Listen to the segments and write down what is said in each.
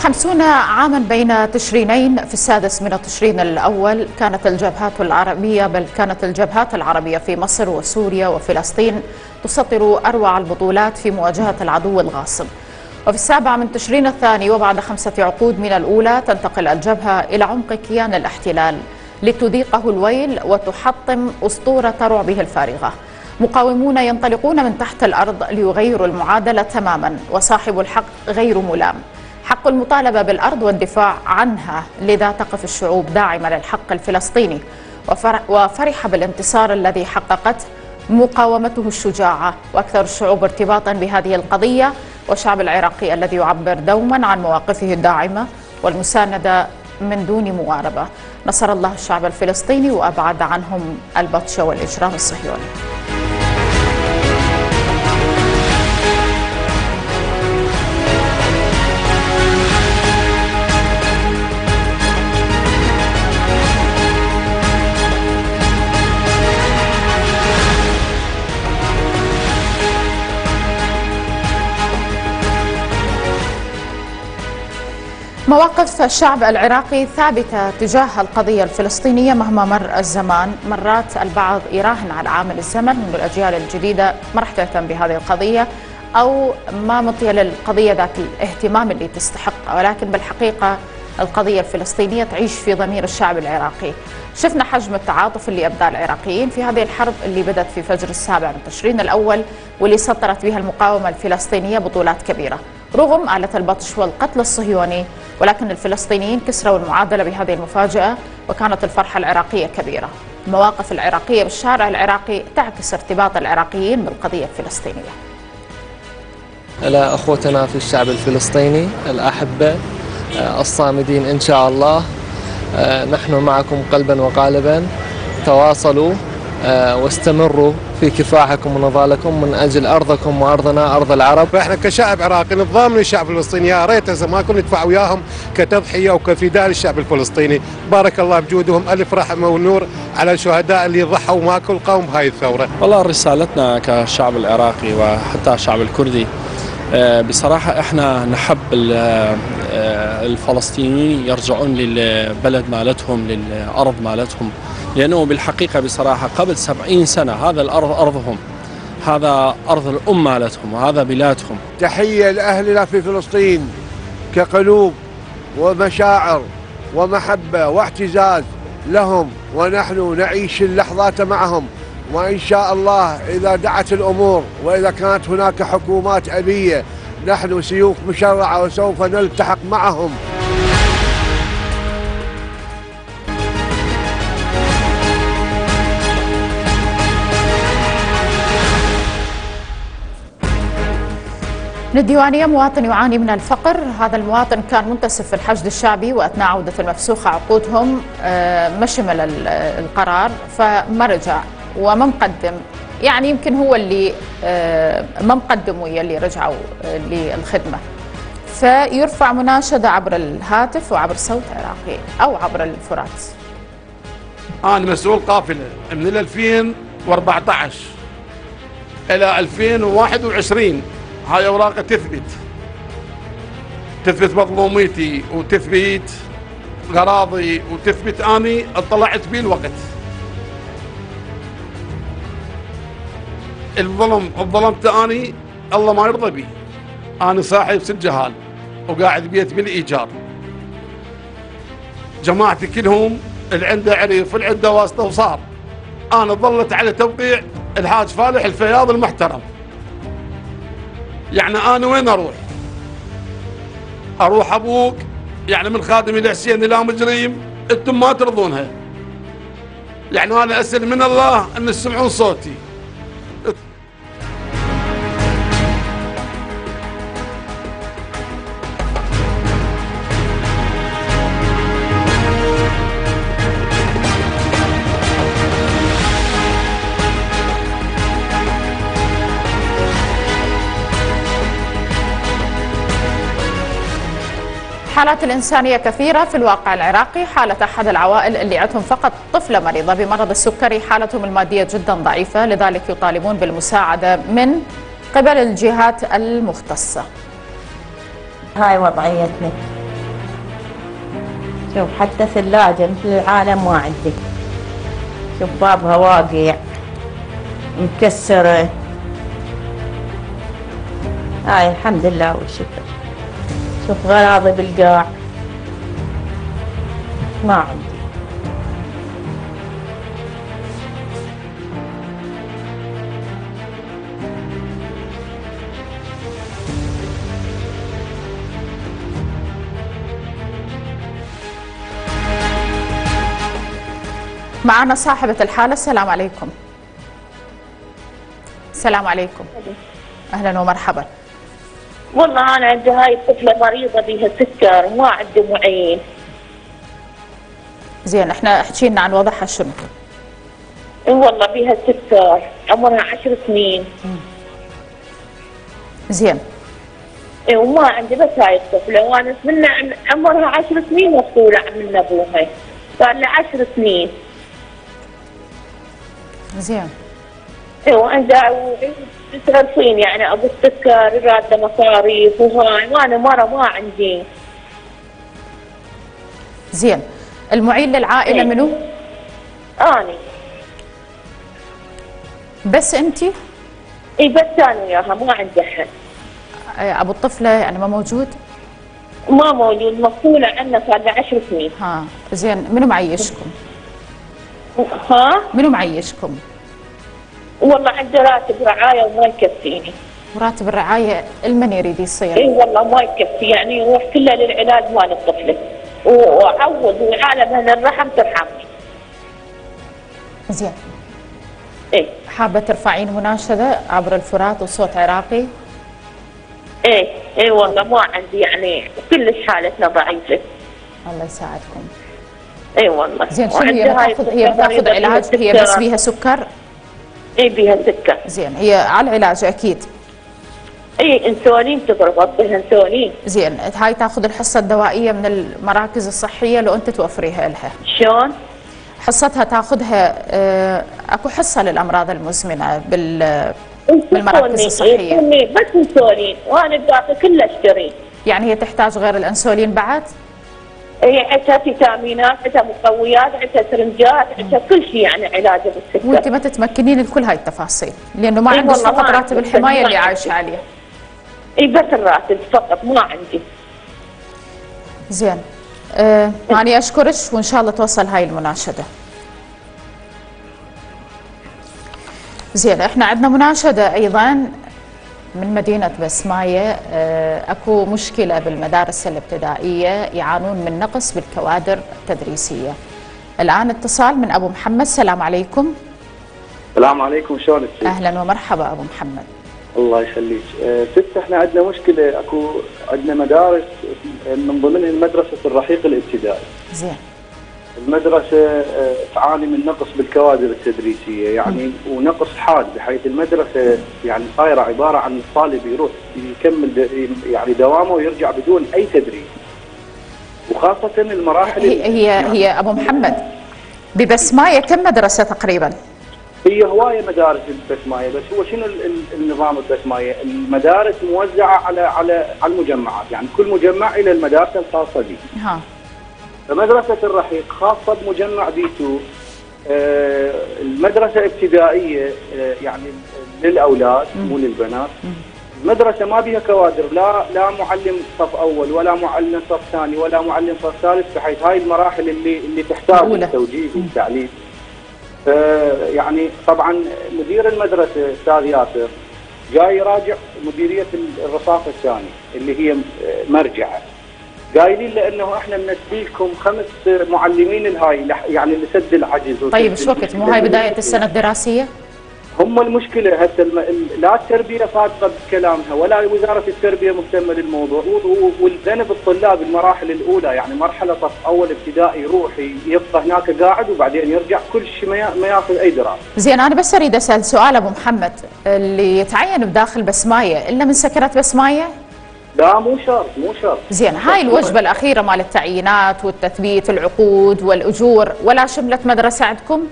خمسون عاما بين تشرينين في السادس من تشرين الأول. كانت الجبهات العربية بل كانت الجبهات العربية في مصر وسوريا وفلسطين تسطر أروع البطولات في مواجهة العدو الغاصب. وفي السابع من تشرين الثاني وبعد خمسة عقود من الأولى تنتقل الجبهة إلى عمق كيان الاحتلال لتذيقه الويل وتحطم أسطورة رعبه الفارغة. مقاومون ينطلقون من تحت الأرض ليغيروا المعادلة تماما وصاحب الحق غير ملام. حق المطالبة بالأرض والدفاع عنها لذا تقف الشعوب داعمة للحق الفلسطيني. وفرح بالانتصار الذي حققته مقاومته الشجاعة وأكثر الشعوب ارتباطا بهذه القضية والشعب العراقي الذي يعبر دوما عن مواقفه الداعمة والمساندة من دون مواربة نصر الله الشعب الفلسطيني وأبعد عنهم البطش والإجرام الصهيوني. مواقف الشعب العراقي ثابتة تجاه القضية الفلسطينية مهما مر الزمان. مرات البعض يراهن على عامل الزمن من الأجيال الجديدة ما راح تهتم بهذه القضية أو ما مطية للقضية ذاك الاهتمام اللي تستحق ولكن بالحقيقة القضية الفلسطينية تعيش في ضمير الشعب العراقي. شفنا حجم التعاطف اللي أبداه العراقيين في هذه الحرب اللي بدأت في فجر السابع من تشرين الأول واللي سطرت بها المقاومة الفلسطينية بطولات كبيرة. رغم آلة البطش والقتل الصهيوني ولكن الفلسطينيين كسروا المعادلة بهذه المفاجأة وكانت الفرحة العراقية كبيرة. المواقف العراقية بالشارع العراقي تعكس ارتباط العراقيين بالقضية الفلسطينية. إلى أخوتنا في الشعب الفلسطيني الأحبة الصامدين إن شاء الله. آه، نحن معكم قلبا وقالبا. تواصلوا آه، واستمروا في كفاحكم ونضالكم من أجل أرضكم وأرضنا أرض العرب. فإحنا كشعب عراقي نتضامن الشعب الفلسطيني. يا ريت زمانكم ندفع وياهم كتضحية وكفداء للشعب الفلسطيني، بارك الله بجودهم. ألف رحمة ونور على الشهداء اللي ضحوا ماكل قوم بهاي الثورة. والله رسالتنا كشعب العراقي وحتى الشعب الكردي آه، بصراحة إحنا نحب آه، الفلسطينيين يرجعون للبلد مالتهم للأرض مالتهم. لأنه بالحقيقة بصراحة قبل سبعين سنة هذا الأرض أرضهم هذا أرض الأم مالتهم وهذا بلادهم. تحية لأهلنا في فلسطين كقلوب ومشاعر ومحبة واعتزاز لهم ونحن نعيش اللحظات معهم. وإن شاء الله إذا دعت الأمور وإذا كانت هناك حكومات أبية نحن سيوف مشرعة وسوف نلتحق معهم. من الديوانية مواطن يعاني من الفقر. هذا المواطن كان منتسب في الحشد الشعبي وأثناء عودة المفسوخة عقودهم آه، ما شمل القرار فما رجع وما مقدم يعني يمكن هو اللي آه، ما مقدم ويا اللي رجعوا آه، للخدمة. فيرفع مناشدة عبر الهاتف وعبر صوت عراقي أو عبر الفرات. أنا مسؤول قافلة من 2014 إلى 2021 هاي أوراق تثبت. تثبت مظلوميتي وتثبت غراضي وتثبت أني اطلعت بيه الوقت. الظلم الظلمت أني الله ما يرضى بي. أنا صاحب ست جهال وقاعد بيت بالإيجار. جماعتي كلهم اللي عنده عريف واللي عنده واسطة وصار. أنا ظلت على توقيع الحاج فالح الفياض المحترم. يعني أنا وين أروح؟ أروح أبوك يعني من خادم الحسين إلى مجريم أنتم ما ترضونها. يعني أنا أسأل من الله أن تسمعون صوتي. الحالات الإنسانية كثيرة في الواقع العراقي. حالة أحد العوائل اللي عندهم فقط طفلة مريضة بمرض السكري. حالتهم المادية جدا ضعيفة. لذلك يطالبون بالمساعدة من قبل الجهات المختصة. هاي وضعيتنا. شوف حتى ثلاجة مثل العالم ما عندي. شوف بابها واقع مكسرة. هاي الحمد لله والشكر. شوف غراضي بالقاع. ما عندي. معنا صاحبة الحالة السلام عليكم. السلام عليكم. أهلا ومرحبا. والله أنا عندي هاي الطفلة مريضة بها سكر وما عندي معين زين إحنا احكي لنا عن وضعها شنو؟ إي والله بها سكر عمرها عشر سنين. زين. إي وما عندي بس هاي الطفلة وأنا من عمرها عشر سنين مفصوله من أبوها. صار لها عشر سنين. زين. إي وعندها مترفين يعني أبو السكر راده مصاريف وهاي وأنا مرة ما عندي. زين. المعين للعائلة إيه. منو؟ آني. بس انت إي بس أنا وياها ما عندي أحد. أبو الطفلة يعني ما موجود؟ ما موجود مفصوله عنا صار لها عشر سنين. ها زين. منو معيشكم؟ ها؟ منو معيشكم؟ والله عندي راتب رعاية وما يكفيني. وراتب الرعاية المن يريد يصير؟ اي والله ما يكفي يعني يروح كله للعلاج مال الطفله وعوض وعالم أهل الرحم ترحمني. زين. اي حابة ترفعين مناشدة عبر الفرات وصوت عراقي؟ اي اي والله ما عندي يعني كلش حالتنا ضعيفة. الله يساعدكم. اي والله. زين شنو وعندي هي؟ بتاخذ هي بتاخذ علاج هي بس. بيها سكر؟ اي بيها سكر زين هي على العلاج أكيد. اي إنسولين تضرب بها إنسولين. زين هاي تاخذ الحصة الدوائية من المراكز الصحية لو أنت توفريها لها. شلون؟ حصتها تاخذها آه، أكو حصة للأمراض المزمنة بال بالمراكز الصحية. يعطوني بس إنسولين. وأنا باقي كله أشتري. يعني هي تحتاج غير الإنسولين بعد؟ هي عندها فيتامينات عندها مقويات عندها سرنجات عندها كل شيء يعني علاجه بالسكر. وانت ما تتمكنين لكل هاي التفاصيل لأنه ما عندك فقط. راتب الحماية ما اللي. عايشة عليه. إي بس الراتب فقط ما عندي. زين. آه أنا أشكرك وإن شاء الله توصل هاي المناشدة. زين إحنا عندنا مناشدة أيضا. من مدينة بسماية آه أكو مشكلة بالمدارس الابتدائية يعانون من نقص بالكوادر التدريسية. الآن اتصال من أبو محمد. السلام عليكم. السلام عليكم شلونك؟ أهلا ومرحبا أبو محمد. الله يخليك. آه، ست إحنا عندنا مشكلة أكو عندنا مدارس من ضمنها مدرسه الرحيق الابتدائي. زين. المدرسة آه، تعاني من نقص بالكوادر التدريسية يعني ونقص حاد بحيث المدرسة يعني صايرة عبارة عن الطالب يروح يكمل يعني دوامه ويرجع بدون أي تدريس وخاصة المراحل هي هي, هي أبو محمد ببسماية كم مدرسة تقريبا؟ هي هواية مدارس البسمايه بس هو شنو ال- ال- النظام البسمايه؟ المدارس موزعة على على على المجمعات، يعني كل مجمع إلى المدارس الخاصة به. ها فمدرسة الرحيق خاصة بمجمع بي 2 آه، المدرسة ابتدائية آه، يعني للأولاد مو للبنات. المدرسة ما بها كوادر لا لا معلم صف أول ولا معلم صف ثاني ولا معلم صف ثالث بحيث هاي المراحل اللي اللي تحتاج. التوجيه والتعليم. آه، يعني طبعا مدير المدرسة أستاذ ياسر جاي يراجع مديرية الرصافه الثاني اللي هي مرجعه قايلين له انه إحنا منسيلكم خمس معلمين الهاي يعني لسد العجز طيب شو وقت مو هاي بداية السنة الدراسية؟ هم المشكلة هسه لا التربية صادقه بكلامها ولا وزارة التربية مهتمة للموضوع والذنب الطلاب المراحل الأولى يعني مرحلة صف أول ابتدائي يروح يبقى هناك قاعد وبعدين يرجع كل شيء ما ياخذ أي دراسة زين أنا بس أريد أسأل سؤال أبو محمد اللي يتعين بداخل بسماية إلا من سكنة بسماية؟ لا مو شرط مو شرط زين هاي الوجبة الأخيرة مال التعيينات والتثبيت العقود والأجور ولا شملت مدرسة عندكم؟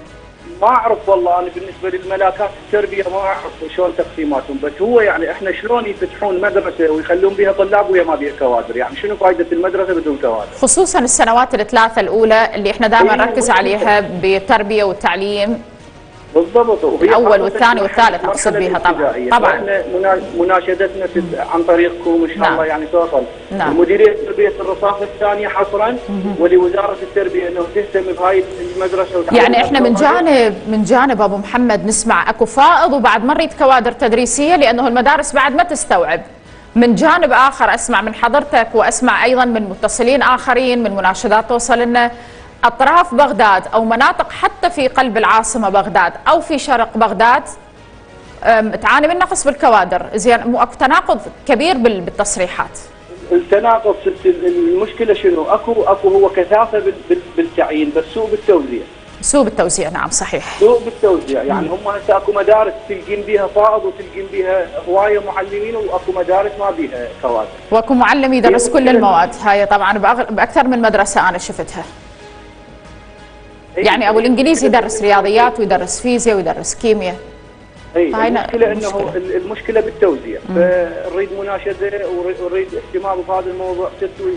ما أعرف والله أنا بالنسبة للملاكات التربية ما أعرف شلون تقسيماتهم بس هو يعني إحنا شلون يفتحون مدرسة ويخلون بها طلاب وهي ما بها كوادر يعني شنو فائده المدرسة بدون كوادر خصوصا السنوات الثلاثة الأولى اللي إحنا دائما أيوة، نركز. عليها بالتربية والتعليم بالضبط خاصة والثاني والثالث أقصد بيها طبعاً. طبعاً. مناشدتنا في عن طريقكم إن شاء نعم. الله يعني توصل نعم. لمديريه تربيه الرصاص الثانية حصرا ولوزارة التربية إنه تهتم بهاي المدرسة يعني إحنا من. جانب من جانب أبو محمد نسمع أكو فائض وبعد ما نريد كوادر تدريسية لأنه المدارس بعد ما تستوعب من جانب آخر أسمع من حضرتك وأسمع أيضا من متصلين آخرين من مناشدات توصل لنا أطراف بغداد أو مناطق حتى في قلب العاصمة بغداد أو في شرق بغداد تعاني من نقص بالكوادر. زين تناقض كبير بال- بالتصريحات. التناقض المشكلة شنو؟ أكو أكو هو كثافة بال- بال- بالتعيين بس سوء بالتوزيع. سوء بالتوزيع نعم صحيح. سوء بالتوزيع يعني هم هسه أكو مدارس تلقين بيها فائض وتلقين بيها هواية معلمين وأكو مدارس ما بيها كوادر. وأكو معلم يدرس كل. المواد. هاي طبعا بأكثر من مدرسة أنا شفتها. يعني أبو الإنجليزي يدرس رياضيات ويدرس فيزياء ويدرس كيمياء. اي هاي المشكلة المشكلة. إنه ال- المشكلة بالتوزيع. فنريد مناشدة ونريد اهتمام بهذا الموضوع.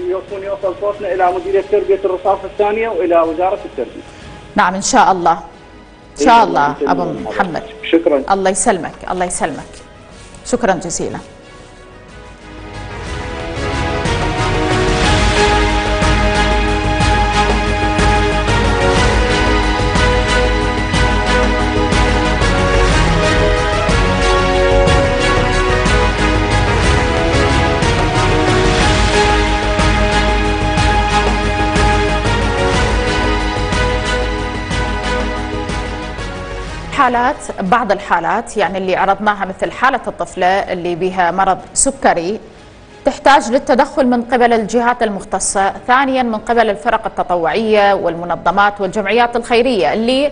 يكون يوصل صوتنا إلى مديرية تربية الرصاص الثانية وإلى وزارة التربية. نعم إن شاء الله. إن شاء الله أبو محمد. شكرا. الله يسلمك الله يسلمك. شكرا جزيلا. حالات بعض الحالات يعني اللي عرضناها مثل حالة الطفلة اللي بها مرض سكري تحتاج للتدخل من قبل الجهات المختصة ثانيا من قبل الفرق التطوعية والمنظمات والجمعيات الخيرية اللي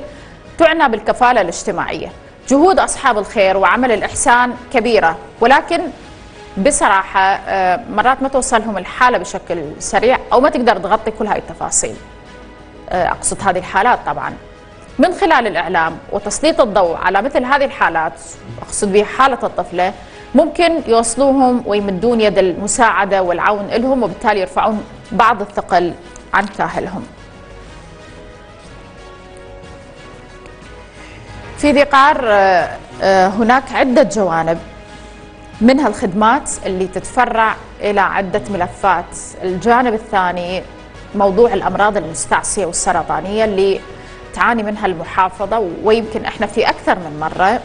تعنى بالكفالة الاجتماعية. جهود أصحاب الخير وعمل الإحسان كبيرة ولكن بصراحة آه، مرات ما توصلهم الحالة بشكل سريع أو ما تقدر تغطي كل هاي التفاصيل. آه، أقصد هذه الحالات طبعا. من خلال الإعلام وتسليط الضوء على مثل هذه الحالات أقصد بها حالة الطفلة ممكن يوصلوهم ويمدون يد المساعدة والعون لهم وبالتالي يرفعون بعض الثقل عن كاهلهم في ذي قار آه، آه، هناك عدة جوانب. منها الخدمات اللي تتفرع إلى عدة ملفات. الجانب الثاني موضوع الأمراض المستعصية والسرطانية اللي تعاني منها المحافظة ويمكن إحنا في أكثر من مرة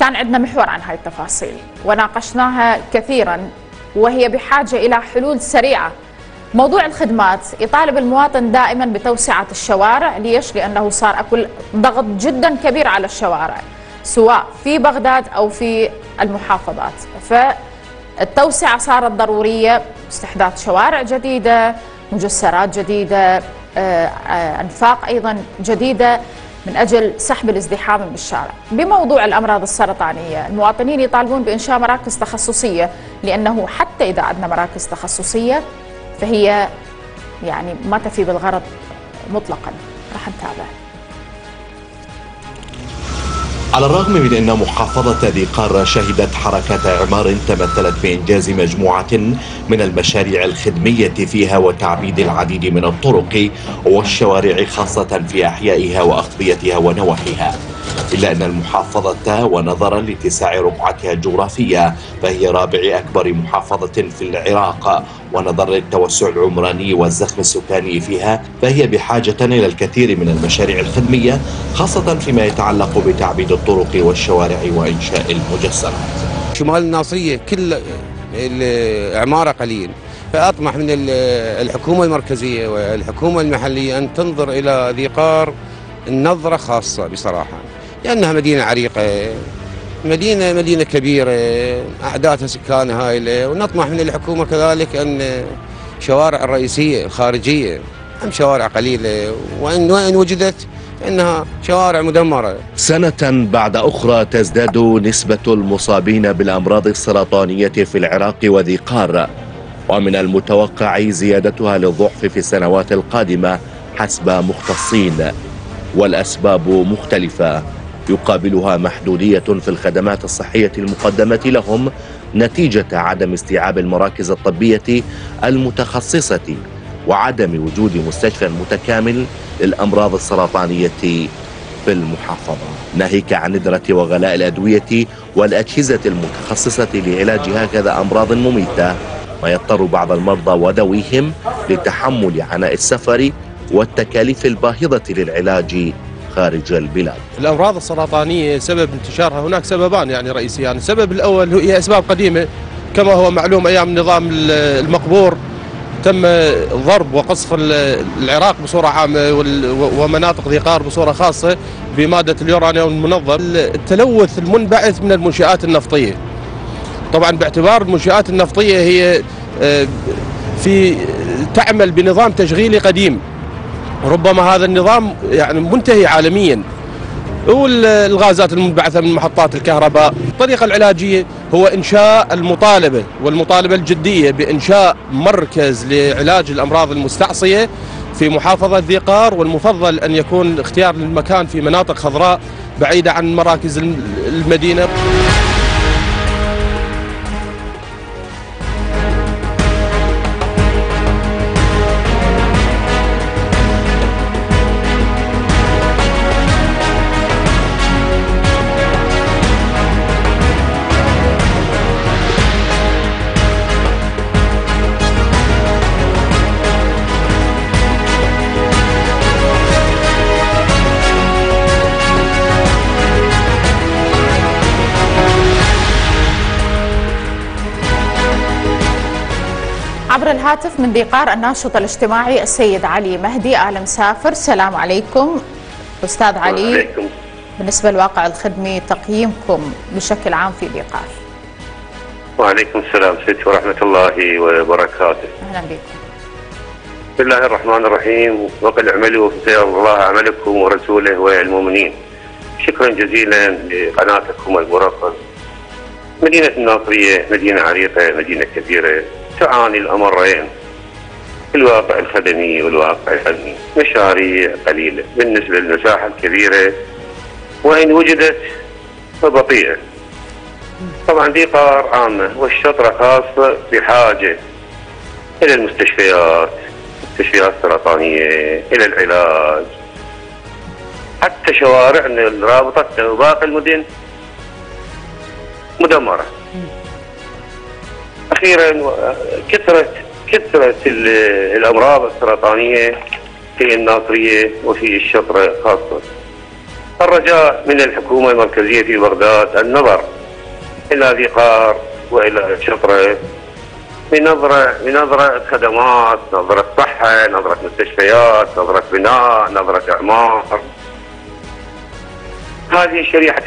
كان عندنا محور عن هاي التفاصيل. وناقشناها كثيرا وهي بحاجة إلى حلول سريعة. موضوع الخدمات يطالب المواطن دائما بتوسعة الشوارع. ليش؟ لأنه صار أكو ضغط جدا كبير على الشوارع سواء في بغداد أو في المحافظات. فالتوسعة صارت ضرورية استحداث شوارع جديدة مجسرات جديدة أنفاق أيضا جديدة من أجل سحب الازدحام بالشارع بموضوع الأمراض السرطانية المواطنين يطالبون بإنشاء مراكز تخصصية لأنه حتى إذا عندنا مراكز تخصصية فهي يعني ما تفي بالغرض مطلقا. راح نتابع على الرغم من أن محافظة ذي قارة شهدت حركة إعمار تمثلت بإنجاز مجموعة من المشاريع الخدمية فيها وتعبيد العديد من الطرق والشوارع خاصة في أحيائها وأقضيتها ونواحيها. إلا أن المحافظة ونظرا لاتساع رقعتها الجغرافية فهي رابع أكبر محافظة في العراق. ونظرا للتوسع العمراني والزخم السكاني فيها فهي بحاجة إلى الكثير من المشاريع الخدمية خاصة فيما يتعلق بتعبيد الطرق والشوارع وإنشاء المجسرات شمال الناصرية كل العماره قليل فأطمح من ال- الحكومة المركزية والحكومة المحلية أن تنظر إلى ذي قار نظرة خاصة بصراحة. لأنها مدينة عريقة. مدينة مدينة كبيرة. أعدادها سكان هائله ونطمح من الحكومة كذلك أن شوارع الرئيسيه الخارجيه هم شوارع قليلة. وإن وإن وجدت فانها شوارع مدمرة. سنة بعد أخرى تزداد نسبة المصابين بالأمراض السرطانية في العراق وذي قار. ومن المتوقع زيادتها للضعف في السنوات القادمة حسب مختصين. والأسباب مختلفة. يقابلها محدودية في الخدمات الصحية المقدمة لهم نتيجة عدم استيعاب المراكز الطبية المتخصصة وعدم وجود مستشفى متكامل للأمراض السرطانية في المحافظة. ناهيك عن ندرة وغلاء الأدوية والأجهزة المتخصصة لعلاج هكذا أمراض مميتة ما يضطر بعض المرضى وذويهم لتحمل عناء السفر والتكاليف الباهظة للعلاج خارج البلاد. الامراض السرطانية سبب انتشارها هناك سببان يعني رئيسيان، السبب الأول هي أسباب قديمة كما هو معلوم أيام النظام المقبور تم ضرب وقصف العراق بصورة عامة ومناطق ذي قار بصورة خاصة بمادة اليورانيوم المنظم، التلوث المنبعث من المنشآت النفطية. طبعا باعتبار المنشآت النفطية هي آه، في تعمل بنظام تشغيلي قديم. ربما هذا النظام يعني منتهي عالميا. والغازات المنبعثة من محطات الكهرباء. الطريقة العلاجية هو إنشاء المطالبة والمطالبة الجدية بإنشاء مركز لعلاج الأمراض المستعصية في محافظة ذي قار والمفضل أن يكون اختيار المكان في مناطق خضراء بعيدة عن مراكز المدينة. من ذيقار الناشط الاجتماعي السيد علي مهدي آل مسافر. السلام عليكم. أستاذ علي عليكم. بالنسبة للواقع الخدمي تقييمكم بشكل عام في ذيقار وعليكم السلام ست ورحمة الله وبركاته. أهلا بكم. بسم الله الرحمن الرحيم. وقل اعملوا فسيرى الله عملكم ورسوله والمؤمنين شكرا جزيلا لقناتكم المرقب مدينة الناصرية مدينة عريقة مدينة كبيرة تعاني الأمرين. الواقع الخدمي والواقع العلمي مشاريع قليلة بالنسبة للمساحة الكبيرة. وإن وجدت فبطيئة. طبعا دي قرار عامة والشطرة خاصة بحاجة إلى المستشفيات مستشفيات سرطانية إلى العلاج. حتى شوارعنا اللي رابطتنا وباقي المدن مدمرة. أخيرا كثرة كثرة ال- الأمراض السرطانية في الناصرية وفي الشطرة خاصة. الرجاء من الحكومة المركزية في بغداد النظر إلى ذي قار وإلى الشطرة بنظرة بنظرة خدمات نظرة صحة نظرة مستشفيات نظرة بناء نظرة إعمار. هذه الشريحة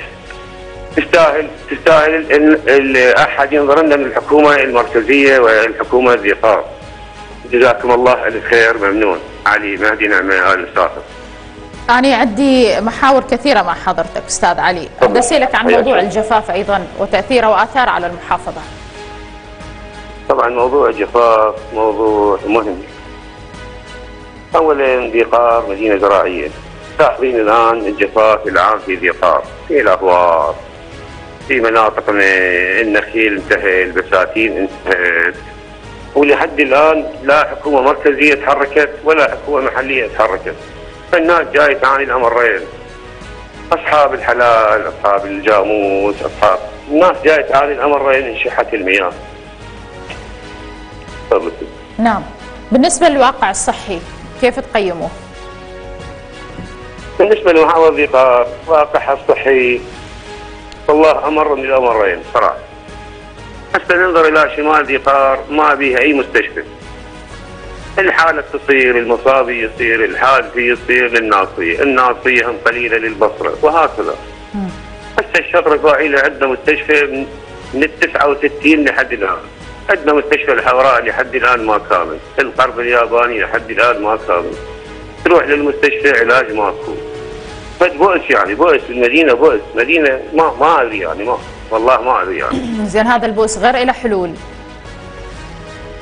تستاهل تستاهل ان ال- احد ينظر لنا من الحكومة المركزية والحكومة ذي قار. جزاكم الله ألف خير ممنون علي مهدي نعمة آل مسافر. أنا عندي محاور كثيرة مع حضرتك أستاذ علي بدي أسألك عن موضوع. الجفاف أيضا وتأثيره وآثاره على المحافظة طبعا موضوع الجفاف موضوع مهم. اولا ذي قار مدينة زراعية. لاحظين الآن الجفاف العام في ذي قار في الاهوار في مناطق من النخيل انتهى البساتين انتهت. ولحد الآن لا حكومة مركزية تحركت ولا حكومة محلية تحركت. فالناس جاي تعاني الأمرين. أصحاب الحلال أصحاب الجاموس اصحاب الناس جاي تعاني الأمرين انشحه المياه. نعم. بالنسبة للواقع الصحي كيف تقيموه؟ بالنسبة قار واقعها الصحي. والله أمر من الامرين صراحة. حتى ننظر إلى شمال ذي قار ما بيها أي مستشفى. الحالة تصير المصابي يصير الحادثي يصير للناصية. الناصية هم قليلة للبصرة وهكذا. هسه الشطرة فاعلة عندنا مستشفى من من ال 69 لحد الآن. عندنا مستشفى الحوراء لحد الآن ما كامل. القرب الياباني لحد الآن ما كامل. تروح للمستشفى علاج ماكو. فد بؤس يعني بؤس المدينة بؤس مدينة ما ما أدري يعني ما والله ما أدري يعني. زين هذا البؤس غير له حلول.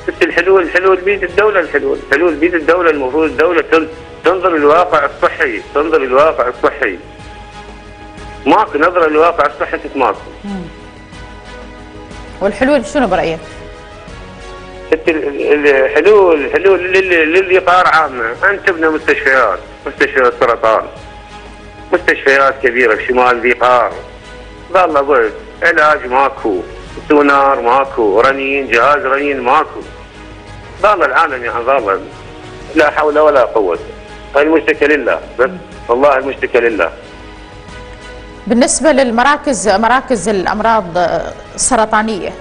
بس الحلول الحلول بيد الدولة الحلول الحلول بيد الدولة المفروض الدولة تن- تنظر للواقع الصحي تنظر للواقع الصحي. ماكو نظرة للواقع الصحي ماكو والحلول شنو ال- الحلول الحلول لل- للإطار عامة. أن تبنى مستشفيات مستشفى السرطان. مستشفيات كبيرة في شمال ذي قار ظل بعد علاج ماكو سونار ماكو رنين جهاز رنين ماكو. ظل العالم يعني ظل لا حول ولا قوة. المشتكى لله. بس والله المشتكى لله. بالنسبة للمراكز مراكز الأمراض السرطانية.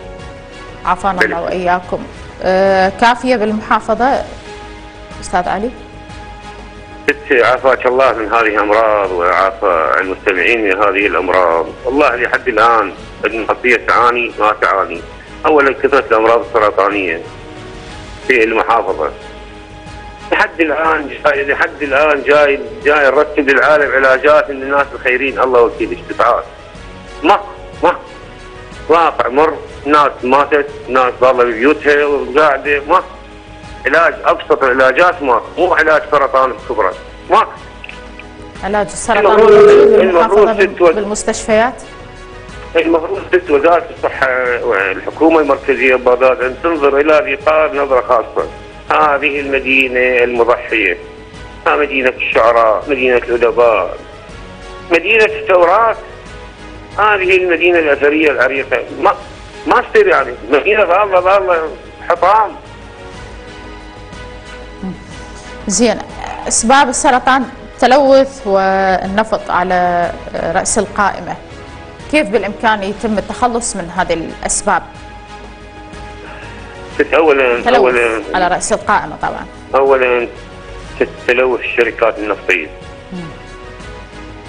عافانا الله وإياكم. آه، كافية بالمحافظة. أستاذ علي؟ ست عافاك الله من هذه الأمراض وعافى المستمعين من هذه الأمراض، والله لحد الآن المحطيه تعاني ما تعاني. اولا كثرة الأمراض السرطانية في المحافظة. لحد الآن جاي لحد الآن جاي جاي نرتب للعالم علاجات من الناس الخيرين الله وكيل دفعات. ما ما واقع مر ناس ماتت ناس ضالة ببيوتها وقاعدة ما علاج أبسط العلاجات ما مو علاج سرطان الكبرى ما علاج السرطان المفروض- بالمستشفيات؟ المفروض ست وزارة الصحة والحكومة المركزية ببغداد أن تنظر إلى الاطار نظرة خاصة. هذه المدينة المضحية. ها مدينة الشعراء مدينة الأدباء. مدينة الثورات هذه المدينة الأثرية العريقة. ما ما تصير يعني مدينة ضالة ضالة حطام. زين أسباب السرطان التلوث والنفط على رأس القائمة. كيف بالإمكان يتم التخلص من هذه الأسباب؟ ست اولا اولا على رأس القائمة طبعا. اولا تلوث الشركات النفطية.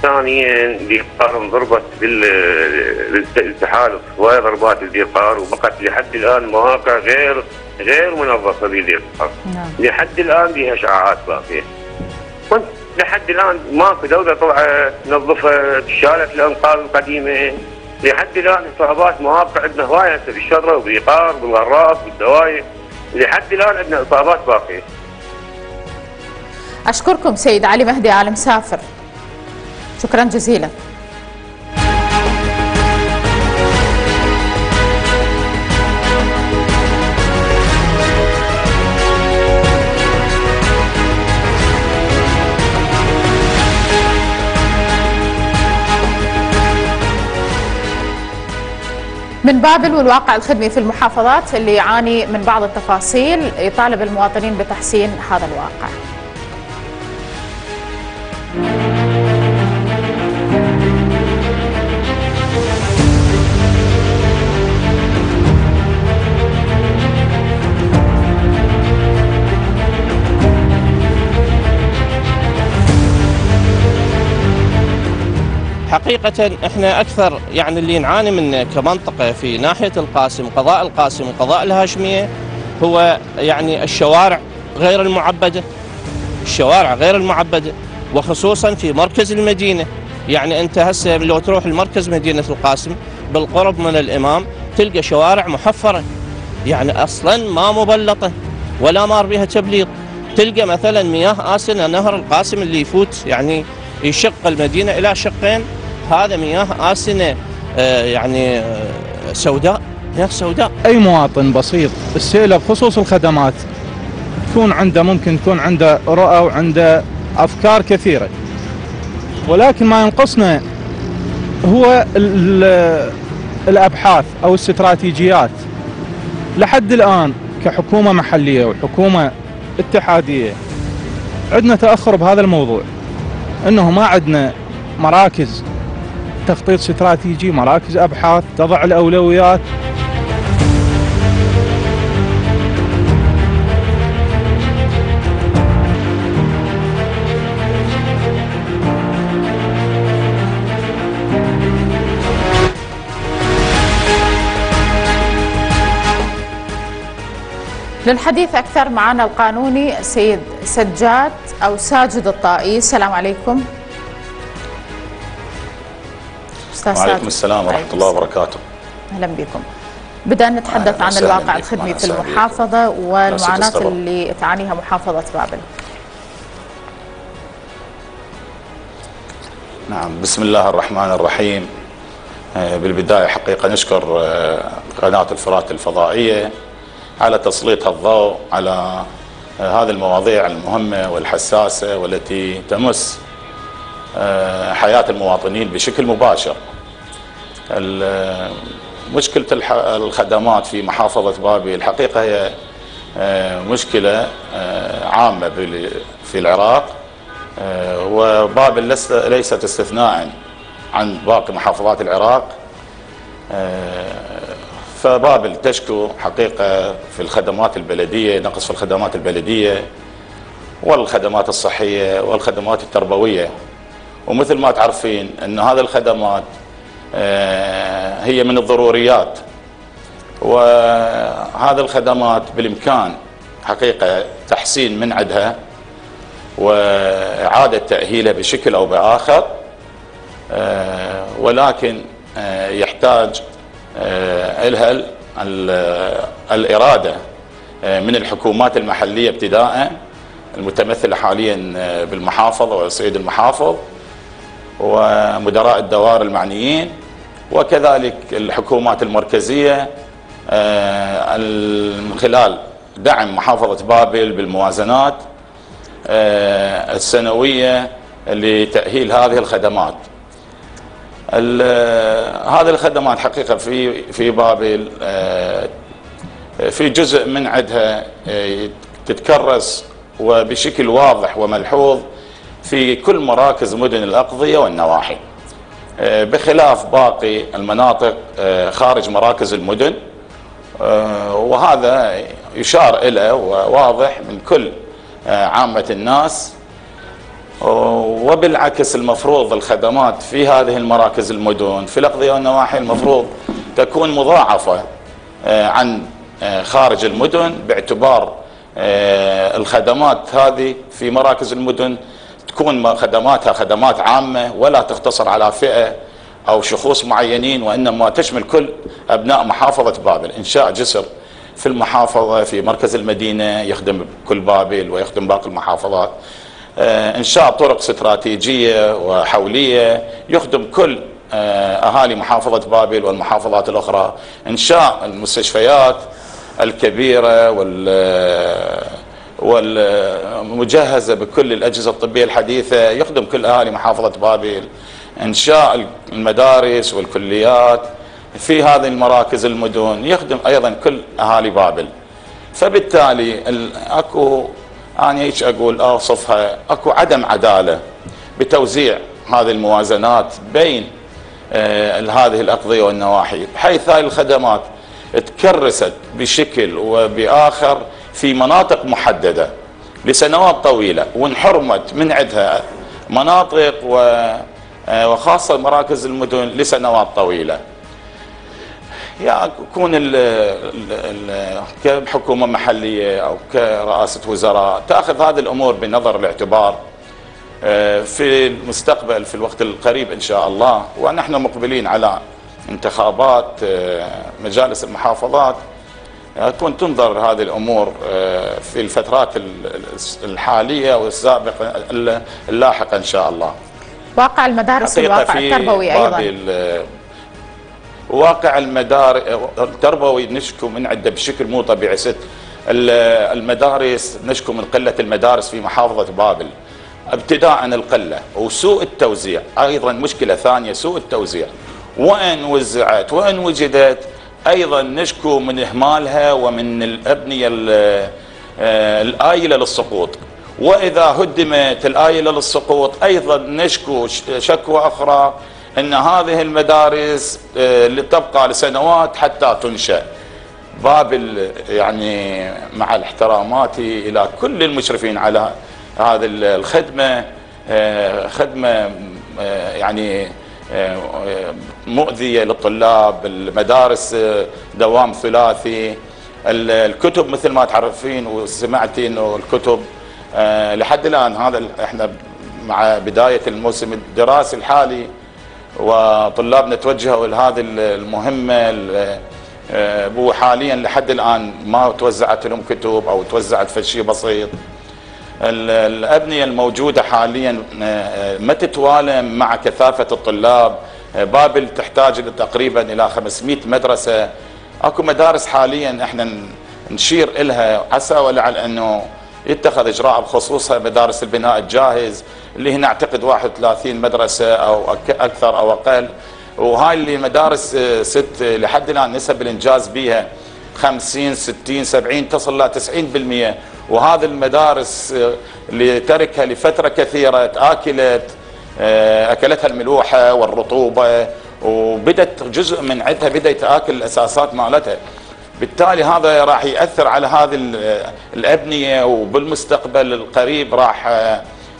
ثانيا القار ضربت بال- بالتحالف وهي ضربات الديقار وبقت لحد الآن مواقع غير غير منظفه بالديقار نعم. لحد الآن بها اشعاعات باقية. لحد الآن ماكو دولة طلعت نظفت شالت الأنقاض القديمة. لحد الآن اصابات مواقع عندنا هواية هسه بالشره وبالقار بالغراف بالدواير لحد الآن عندنا اصابات باقية. أشكركم سيد علي مهدي عالم سافر. شكرا جزيلا. من بابل والواقع الخدمي في المحافظات اللي يعاني من بعض التفاصيل يطالب المواطنين بتحسين هذا الواقع. حقيقة إحنا أكثر يعني اللي نعاني منه كمنطقة في ناحية القاسم قضاء القاسم وقضاء الهاشمية هو يعني الشوارع غير المعبدة. الشوارع غير المعبدة وخصوصا في مركز المدينة. يعني أنت هسه لو تروح المركز مدينة القاسم بالقرب من الإمام تلقى شوارع محفرة. يعني أصلا ما مبلطة ولا مار بها تبليط. تلقى مثلا مياه آسنة نهر القاسم اللي يفوت يعني يشق المدينة إلى شقين. هذا مياه آسنة آه، يعني آه، سوداء مياه سوداء. أي مواطن بسيط السيلة بخصوص الخدمات تكون عنده ممكن تكون عنده رؤى وعنده أفكار كثيرة. ولكن ما ينقصنا هو ال- ال- الأبحاث أو الاستراتيجيات. لحد الآن كحكومة محلية وحكومة اتحادية عندنا تأخر بهذا الموضوع. انه ما عندنا مراكز تخطيط استراتيجي مراكز ابحاث تضع الاولويات. للحديث أكثر معنا القانوني سيد سجاد أو ساجد الطائي السلام عليكم وعليكم. السلام ورحمة الله وبركاته أهلا بكم بدأنا نتحدث عن الواقع. الخدمي في. المحافظة والمعاناة. اللي تعانيها محافظة بابل نعم بسم الله الرحمن الرحيم آه، بالبداية حقيقة نشكر آه، قناة الفرات الفضائية على تسليط الضوء على آه، هذه المواضيع المهمة والحساسة والتي تمس آه، حياة المواطنين بشكل مباشر. ال- مشكلة الخدمات في محافظة بابي الحقيقة هي آه، مشكلة آه، عامة في العراق آه، وبابل ليست استثناء عن باقي محافظات العراق آه، فبابل تشكو حقيقة في الخدمات البلدية نقص في الخدمات البلدية والخدمات الصحية والخدمات التربوية. ومثل ما تعرفين أن هذه الخدمات آه، هي من الضروريات. وهذه الخدمات بالإمكان حقيقة تحسين من عدها وإعادة تأهيلها بشكل أو بآخر آه، ولكن آه، يحتاج آه، ال- ال- الإرادة آه، من الحكومات المحلية ابتداء المتمثلة حاليا آه، بالمحافظة وسيد المحافظ ومدراء الدوائر المعنيين وكذلك الحكومات المركزية آه، ال- من خلال دعم محافظة بابل بالموازنات آه، السنوية لتأهيل هذه الخدمات. ال- هذه الخدمات حقيقة في في بابل آه، في جزء من عدها آه، تتكرس وبشكل واضح وملحوظ في كل مراكز مدن الأقضية والنواحي. آه، بخلاف باقي المناطق خارج مراكز المدن وهذا يشار إليه وواضح من كل عامة الناس وبالعكس المفروض الخدمات في هذه المراكز المدن في الأقضية والنواحي المفروض تكون مضاعفة آه، عن آه، خارج المدن باعتبار آه، الخدمات هذه في مراكز المدن تكون ما- خدماتها خدمات عامة ولا تقتصر على فئة أو شخوص معينين وإنما تشمل كل أبناء محافظة بابل إنشاء جسر في المحافظة في مركز المدينة يخدم كل بابل ويخدم باقي المحافظات. آه، إنشاء طرق استراتيجية وحولية يخدم كل آه، أهالي محافظة بابل والمحافظات الأخرى. إنشاء المستشفيات الكبيرة وال والمجهزة بكل الأجهزة الطبية الحديثة يخدم كل أهالي محافظة بابل. إنشاء المدارس والكليات في هذه المراكز المدن يخدم أيضا كل أهالي بابل. فبالتالي ال- أكو أنا هيك أقول اوصفها أكو عدم عدالة بتوزيع هذه الموازنات بين آه، هذه الأقضية والنواحي بحيث هذه الخدمات تكرست بشكل وبآخر في مناطق محددة لسنوات طويلة وانحرمت من عندها مناطق آه، وخاصة مراكز المدن لسنوات طويلة. يكون ال ال كحكومة محلية أو كرئاسة وزراء تأخذ هذه الأمور بنظر الاعتبار آه، في المستقبل في الوقت القريب إن شاء الله. ونحن مقبلين على انتخابات آه، مجالس المحافظات. آه، تكون تنظر هذه الأمور آه، في الفترات ال- الحالية والسابقة اللاحقة إن شاء الله. واقع المدارس والواقع التربوي آه، واقع المدار التربوي نشكو من عدة بشكل مو طبيعي. ست ال- المدارس نشكو من قلة المدارس في محافظة بابل. ابتداء القلة وسوء التوزيع. أيضا مشكلة ثانية سوء التوزيع. وإن وزعت وإن وجدت أيضا نشكو من إهمالها ومن الأبنية ال- آه، الآيلة للسقوط. وإذا هدمت الآيلة للسقوط أيضا نشكو شكوى أخرى إن هذه المدارس آه، تبقى لسنوات حتى تنشأ. بابل يعني مع الاحترامات إلى كل المشرفين على هذه الخدمة آه، خدمة آه، يعني مؤذية للطلاب المدارس دوام ثلاثي. ال- الكتب مثل ما تعرفين وسمعتي انه الكتب لحد الآن هذا إحنا مع بداية الموسم الدراسي الحالي وطلابنا توجهوا لهذه المهمة ال- آه، حاليا لحد الآن ما توزعت لهم كتب أو توزعت في شيء بسيط. ال- الأبنية الموجودة حاليا آه، ما تتوالم مع كثافة الطلاب. آه، بابل تحتاج تقريبا إلى 500 مدرسة. أكو مدارس حاليا إحنا نشير إلها عسى ولعل إنه يتخذ إجراء بخصوصها مدارس البناء الجاهز. اللي هي نعتقد 31 مدرسة أو أكثر أو أقل. وهاي اللي مدارس آه، ست لحد الآن نسب الإنجاز بها 50 60 70 تصل ل 90% وهذه المدارس آه، اللي تركها لفترة كثيرة تآكلت آه، أكلتها الملوحة والرطوبة وبدت جزء من عندها بدأ يتآكل الأساسات مالتها. بالتالي هذا راح يأثر على هذه ال- الأبنية وبالمستقبل القريب راح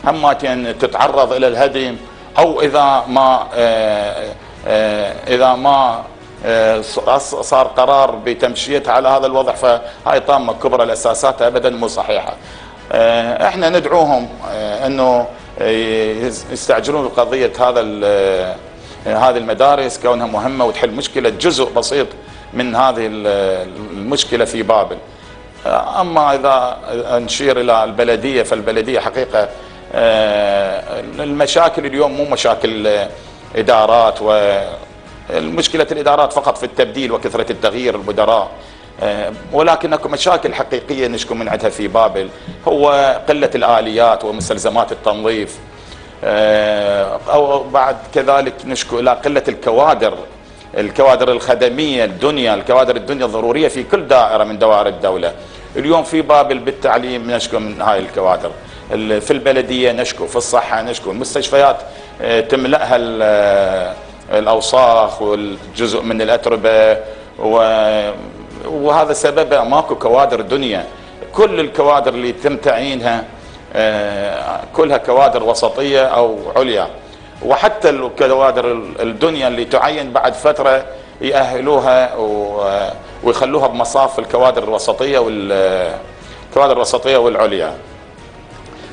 هماتين تتعرض إلى الهدم أو إذا ما آه، آه، إذا ما آه، صار قرار بتمشيتها على هذا الوضع فهاي طامة كبرى الأساسات ابدا مو صحيحة. آه، إحنا ندعوهم إنه يس- يستعجلون بقضية هذا هذه المدارس كونها مهمة وتحل مشكلة جزء بسيط من هذه ال- المشكلة في بابل. أما إذا نشير إلى البلدية فالبلدية حقيقة آه، المشاكل اليوم مو مشاكل آه، إدارات والمشكلة الإدارات فقط في التبديل وكثرة التغيير المدراء آه، ولكن أكو مشاكل حقيقية نشكو من عندها في بابل. هو قلة الآليات ومستلزمات التنظيف آه، أو بعد كذلك نشكو إلى قلة الكوادر الكوادر الخدمية الدنيا الكوادر الدنيا الضرورية في كل دائرة من دوائر الدولة. اليوم في بابل بالتعليم نشكو من هاي الكوادر. ال- في البلدية نشكو في الصحة نشكو. المستشفيات آه، تملأها ال- آه، الأوساخ والجزء من الأتربة و- وهذا سببه ماكو كوادر دنيا. كل الكوادر اللي تم تعيينها آه، كلها كوادر وسطية أو عليا. وحتى الكوادر الدنيا اللي تعين بعد فترة يأهلوها ويخلوها بمصاف الكوادر الوسطية والكوادر الوسطية والعليا.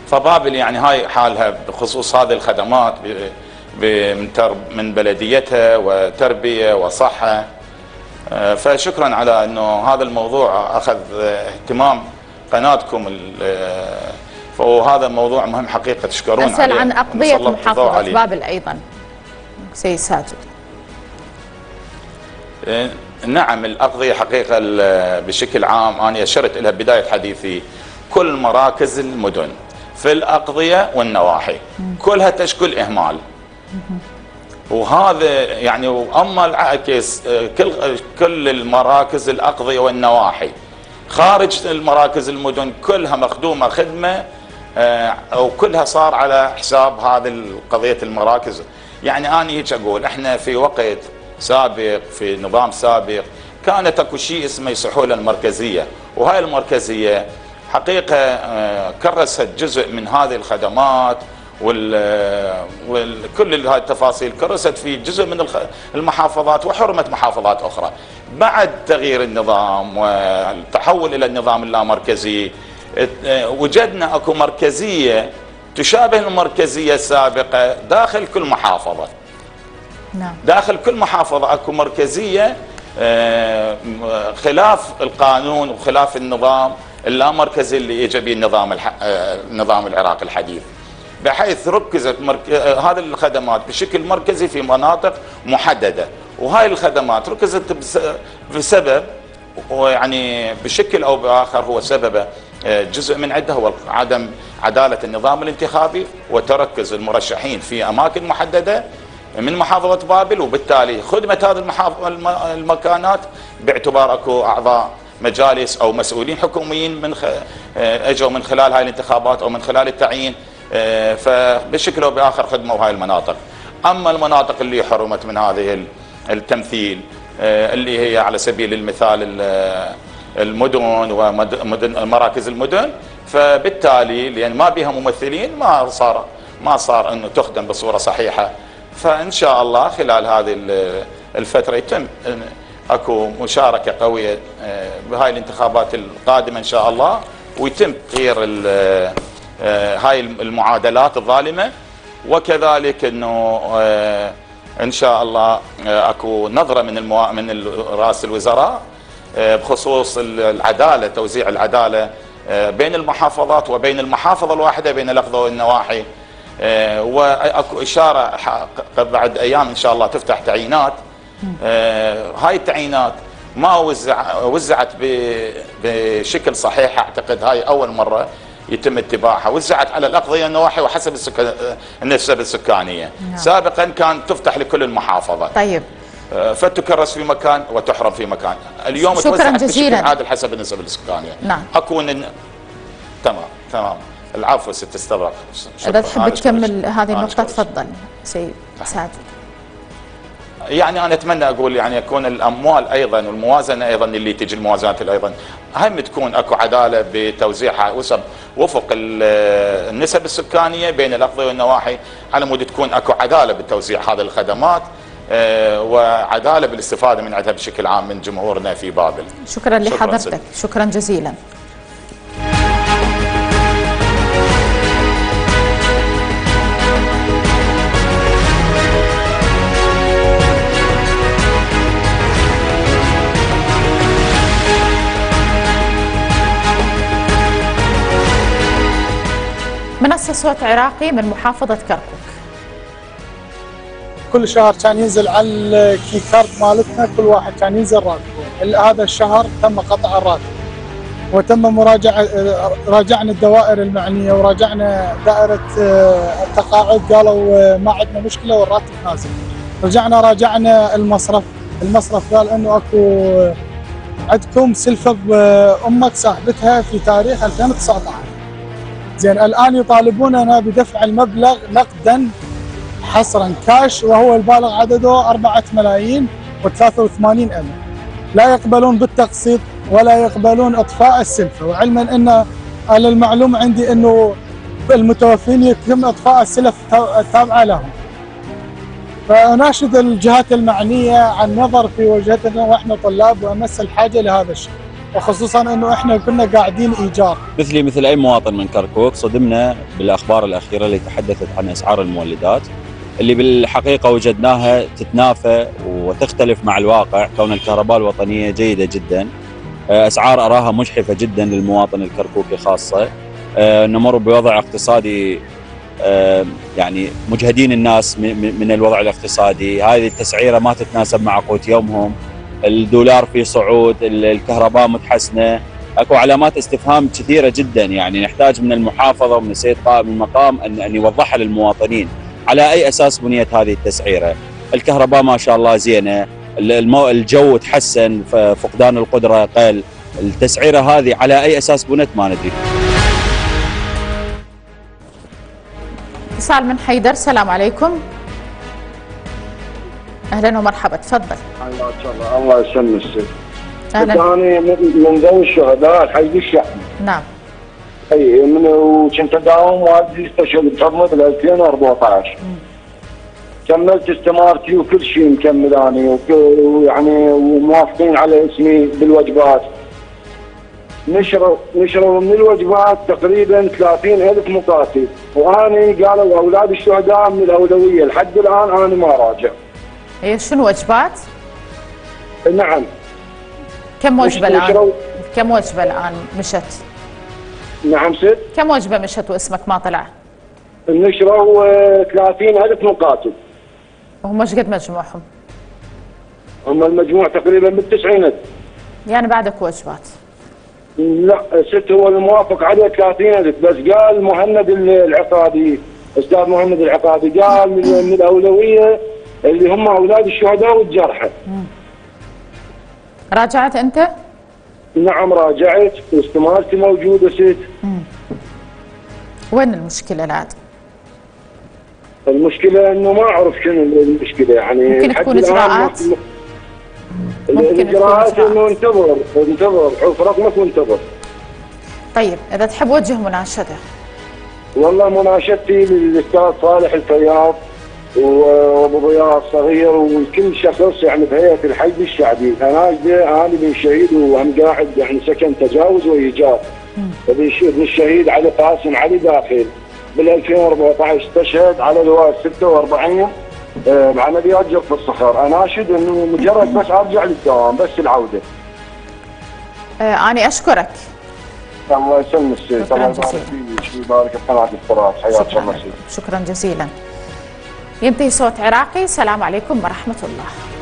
فبابل يعني هاي حالها بخصوص هذه الخدمات من بلديتها وتربية وصحة آه، فشكرا على إنه هذا الموضوع أخذ آه، اهتمام قناتكم آه، فهذا موضوع مهم حقيقة تشكرون أسأل عليه. عن أقضية محافظة. بابل أيضا سيد ساجد آه، نعم الأقضية حقيقة بشكل عام أنا أشرت إلى بداية حديثي كل مراكز المدن في الأقضية والنواحي. كلها تشكل إهمال. وهذا يعني وأما العكس كل كل المراكز الأقضية والنواحي. خارج المراكز المدن كلها مخدومة خدمة آه، أو كلها صار على حساب هذه قضية المراكز. يعني أنا هيك أقول إحنا في وقت سابق في نظام سابق كانت أكو شيء اسمه يصحوا المركزية. وهاي المركزية حقيقة آه، كرست جزء من هذه الخدمات وكل هذه التفاصيل كرست في جزء من المحافظات وحرمت محافظات أخرى. بعد تغيير النظام والتحول إلى النظام اللامركزي ات- وجدنا أكو مركزية تشابه المركزية السابقة داخل كل محافظة. نعم داخل كل محافظة أكو مركزية آه، خلاف القانون وخلاف النظام اللامركزي اللي اجى به النظام الح... آه، النظام العراقي الحديث. بحيث ركزت مرك... آه، هذه الخدمات بشكل مركزي في مناطق محددة. وهاي الخدمات ركزت بس... بسبب ويعني بشكل أو بآخر هو سببه آه، جزء من عدة هو عدم عدالة النظام الانتخابي وتركز المرشحين في أماكن محددة من محافظة بابل. وبالتالي خدمة هذه المحاف... الم... المكانات باعتبار أكو أعضاء مجالس أو مسؤولين حكوميين من خ... آه، إجوا من خلال هاي الانتخابات أو من خلال التعيين آه، فبشكل أو بآخر خدموا هاي المناطق. أما المناطق اللي حرمت من هذه ال- التمثيل آه، اللي هي على سبيل المثال ال- المدن ومدن مراكز المدن فبالتالي لأن ما بها ممثلين ما صار ما صار إنه تخدم بصورة صحيحة فإن شاء الله خلال هذه ال- الفترة يتم اكو مشاركة قوية آه، بهاي الانتخابات القادمة إن شاء الله ويتم تغيير ال- آه، هاي المعادلات الظالمة. وكذلك إنه آه، إن شاء الله آه، اكو نظرة من الموا... من رأس الوزراء آه، بخصوص ال- العدالة توزيع العدالة آه، بين المحافظات وبين المحافظة الواحدة بين الاقضى والنواحي آه، وأكو إشارة بعد أيام إن شاء الله تفتح تعيينات. آه، هاي التعيينات ما وزع وزعت بشكل صحيح أعتقد هاي أول مرة يتم اتباعها. وزعت على الأقضية والنواحي وحسب. النسب السكانية. نعم. سابقا كان تفتح لكل المحافظه طيب. آه، فتكرس في مكان وتحرم في مكان. اليوم شكراً جزيلاً. عادل حسب النسب السكانية. نعم. أكو إن... تمام تمام. العفو ست اذا تحب تكمل هذه النقطة. تفضل. سيد سعد. يعني أنا أتمنى أقول يعني يكون الأموال أيضا والموازنة أيضا اللي تجي الموازنات أيضا هم تكون أكو عدالة بتوزيعها وسب وفق ال- النسب السكانية بين الاقضيه والنواحي على مود تكون أكو عدالة بتوزيع هذه الخدمات آه، وعدالة بالاستفادة من عندها بشكل عام من جمهورنا في بابل. شكرا لحضرتك سيدي. شكرا جزيلا منصة صوت عراقي من محافظة كركوك. كل شهر كان ينزل على الكي كارد مالتنا كل واحد كان ينزل راتبه هذا الشهر تم قطع الراتب وتم مراجعة راجعنا الدوائر المعنية وراجعنا دائرة التقاعد. قالوا ما عندنا مشكلة والراتب نازل. رجعنا راجعنا المصرف. المصرف قال إنه أكو عندكم سلفة بأمك صاحبتها في تاريخ 2019 زين الآن يطالبوننا بدفع المبلغ نقدا حصرا كاش وهو البالغ عدده 4 ملايين و83 ألف. لا يقبلون بالتقسيط ولا يقبلون إطفاء السلفة. وعلما أن على المعلومة عندي أنه المتوفين يتم إطفاء السلف التابعة لهم. فأناشد الجهات المعنية عن نظر في وجهتنا وإحنا طلاب وأمس الحاجة لهذا الشيء. وخصوصا أنه إحنا كنا قاعدين إيجار. مثلي مثل أي مواطن من كركوك صدمنا بالأخبار الأخيرة اللي تحدثت عن أسعار المولدات اللي بالحقيقة وجدناها تتنافى وتختلف مع الواقع. كون الكهرباء الوطنية جيدة جدا آه، أسعار أراها مجحفة جدا للمواطن الكركوكي خاصة. آه، نمر بوضع اقتصادي آه، يعني مجهدين الناس من الوضع الاقتصادي. هذه التسعيرة ما تتناسب مع قوت يومهم. الدولار في صعود ال- الكهرباء متحسنة. أكو علامات استفهام كثيرة جدا يعني نحتاج من المحافظة ومن السيد قائم المقام ان أن يوضحها للمواطنين. على أي أساس بنيت هذه التسعيرة؟ الكهرباء ما شاء الله زينة. الجو تحسن فقدان القدرة قل التسعيرة هذه على أي أساس بنت ما ندري. اتصال من حيدر السلام عليكم. أهلا ومرحبا تفضل. الله يسلمك الله يسلمك أهلاً. أنا من ذوي الشهداء حي الشعب. نعم. أي من وكنت أداوم والدي استشهد بصدمه بال 2014 كملت استمارتي وكل شيء مكمل اني ويعني وموافقين على اسمي بالوجبات. نشروا نشروا من الوجبات تقريبا 30 ألف مقاتل. واني قالوا أولاد الشهداء من الأولوية لحد الآن أنا ما راجع. هي شنو وجبات؟ نعم كم وجبة الآن؟ كم وجبة الآن مشت؟ نعم ست كم وجبة مشت واسمك ما طلع؟ نشروا آه، 30 ألف مقاتل وهم إيش قد مجموعهم؟ هم المجموع تقريبا بالتسعين ألف يعني بعدك وجبات لا ست هو الموافق عليه 30 ألف بس قال مهند العقادي أستاذ مهند العقادي قال من, من الأولوية اللي هم أولاد الشهداء والجرحى راجعت أنت؟ نعم راجعت واستمارتي موجودة ست وين المشكلة الآن؟ المشكلة إنه ما أعرف شنو المشكلة يعني ممكن تكون؟ ما- ممكن إجراءات. إنه انتظر انتظر حط رقمك وانتظر طيب إذا تحب وجه مناشدة والله مناشدتي للأستاذ صالح الفياض وأبو ضياء الصغير وكل شخص يعني بهيئه الحي الشعبي. أنا أنا ابن شهيد وهم قاعد يعني سكن تجاوز وايجار ابن الشهيد علي قاسم علي داخل. بال 2014 استشهد على لواء 46 آه، العمليات جف الصخر. اناشد إنه مجرد بس أرجع للدوام بس العودة. آه، أنا أشكرك. الله يسلمك الله يبارك. فيك ويبارك بقناه الفرات. حياك شكراً. الله شكرا جزيلا. ينتهي صوت عراقي. السلام عليكم ورحمة الله.